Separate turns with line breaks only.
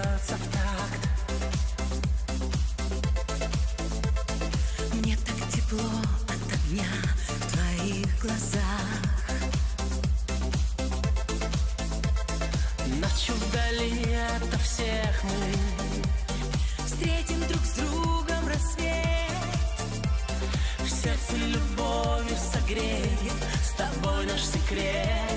сердце в такт.
Мне так тепло от огня в твоих глазах.
Ночью вдали ото всех мы
Встретим друг с другом рассвет.
В сердце любовью согреет С тобой наш секрет.